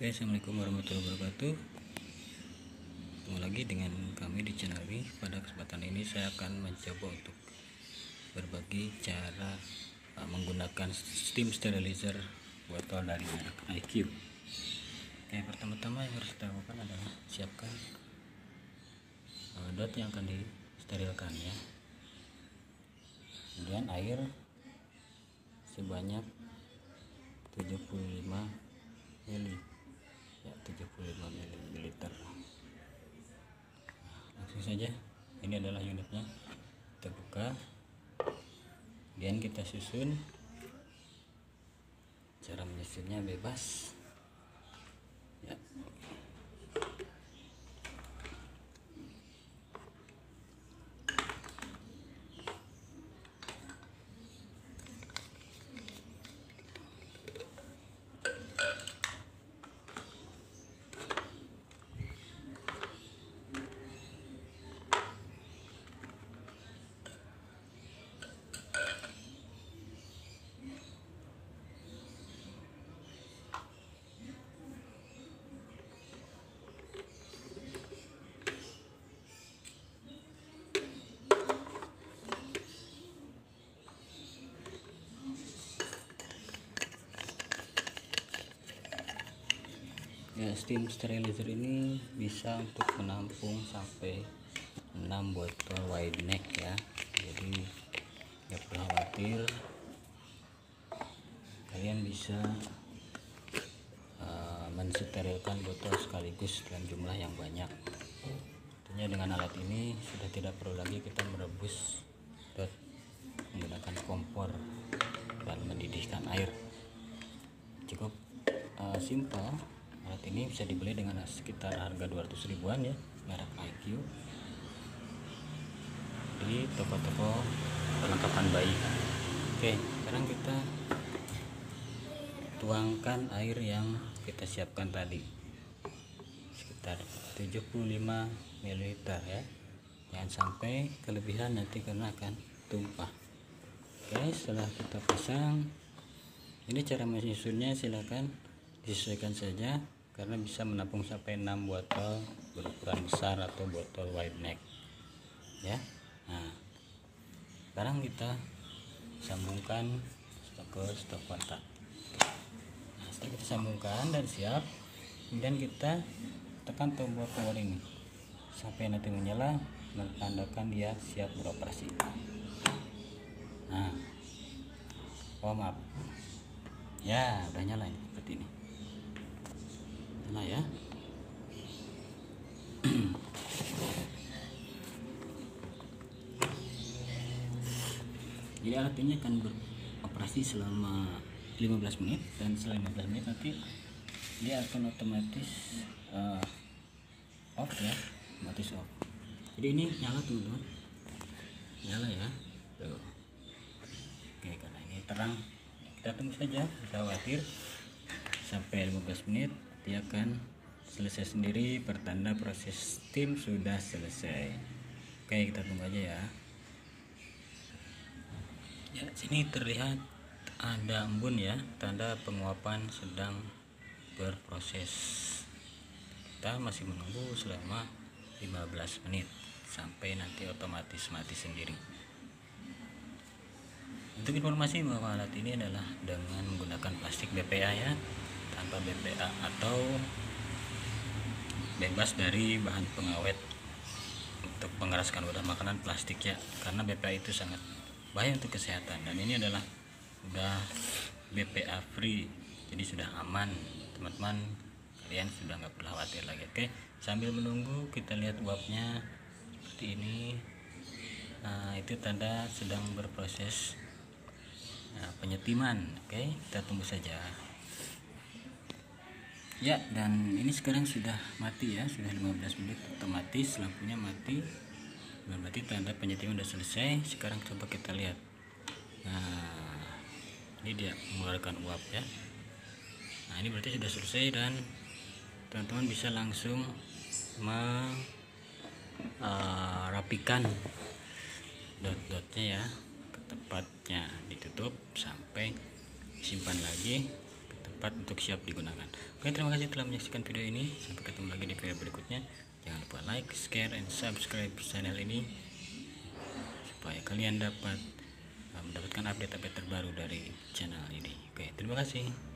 Oke, Assalamualaikum warahmatullahi wabarakatuh. Ketemu lagi dengan kami di channel ini. Pada kesempatan ini saya akan mencoba untuk berbagi cara uh, menggunakan steam sterilizer botol dari merek IQ. Oke, pertama-tama yang harus kita lakukan adalah siapkan uh, dot yang akan disterilkan ya. Kemudian air sebanyak 75 mili ya 75 ml langsung saja. Ini adalah unitnya. Kita buka. Kemudian kita susun. Cara menyusunnya bebas. Ya ya steam sterilizer ini bisa untuk menampung sampai 6 botol wide neck ya. Jadi nggak perlu khawatir. Kalian bisa uh, mensterilkan botol sekaligus dalam jumlah yang banyak. Tentunya dengan alat ini sudah tidak perlu lagi kita merebus dot menggunakan kompor dan mendidihkan air. Cukup uh, simpel alat ini bisa dibeli dengan sekitar harga 200 ribuan ya merek IQ di toko-toko perlengkapan bayi. Oke sekarang kita tuangkan air yang kita siapkan tadi. Sekitar 75 ml ya. Jangan sampai kelebihan nanti karena akan tumpah. Oke setelah kita pasang ini cara menyusunnya silahkan disesuaikan saja karena bisa menampung sampai 6 botol berukuran besar atau botol wide neck. Ya. Nah sekarang kita sambungkan ke stop kontak. Nah setelah kita sambungkan dan siap kemudian kita tekan tombol power ini. Sampai nanti menyala menandakan dia siap beroperasi. Nah oh maaf ya udah nyala ini seperti ini nyala ya. Jadi alat ini akan beroperasi selama 15 menit dan setelah 15 menit nanti dia akan otomatis uh, off ya. Otomatis off. Jadi ini nyala teman-teman. Nyala ya. Tuh. Oke karena ini terang. Kita tunggu saja. Kita khawatir sampai 15 menit dia akan selesai sendiri pertanda proses steam sudah selesai. Oke kita tunggu aja ya. Ya sini terlihat ada embun ya. Tanda penguapan sedang berproses. Kita masih menunggu selama 15 menit. Sampai nanti otomatis mati sendiri. Untuk informasi bahwa alat ini adalah dengan menggunakan plastik BPA ya tanpa BPA atau bebas dari bahan pengawet untuk mengeraskan wadah makanan plastik ya. Karena BPA itu sangat bahaya untuk kesehatan dan ini adalah udah BPA free jadi sudah aman. Teman-teman kalian sudah nggak perlu khawatir lagi oke? Sambil menunggu kita lihat uapnya seperti ini. Nah itu tanda sedang berproses nah, penyetiman oke? Kita tunggu saja ya dan ini sekarang sudah mati ya sudah 15 menit otomatis lampunya mati. Berarti tanda penyetiman sudah selesai sekarang coba kita lihat. Nah ini dia mengeluarkan uap ya. Nah ini berarti sudah selesai dan teman-teman bisa langsung merapikan uh, dot-dotnya ya ke tempatnya ditutup sampai simpan lagi tepat untuk siap digunakan. Oke terima kasih telah menyaksikan video ini. Sampai ketemu lagi di video berikutnya. Jangan lupa like share and subscribe channel ini supaya kalian dapat uh, mendapatkan update-update terbaru dari channel ini. Oke terima kasih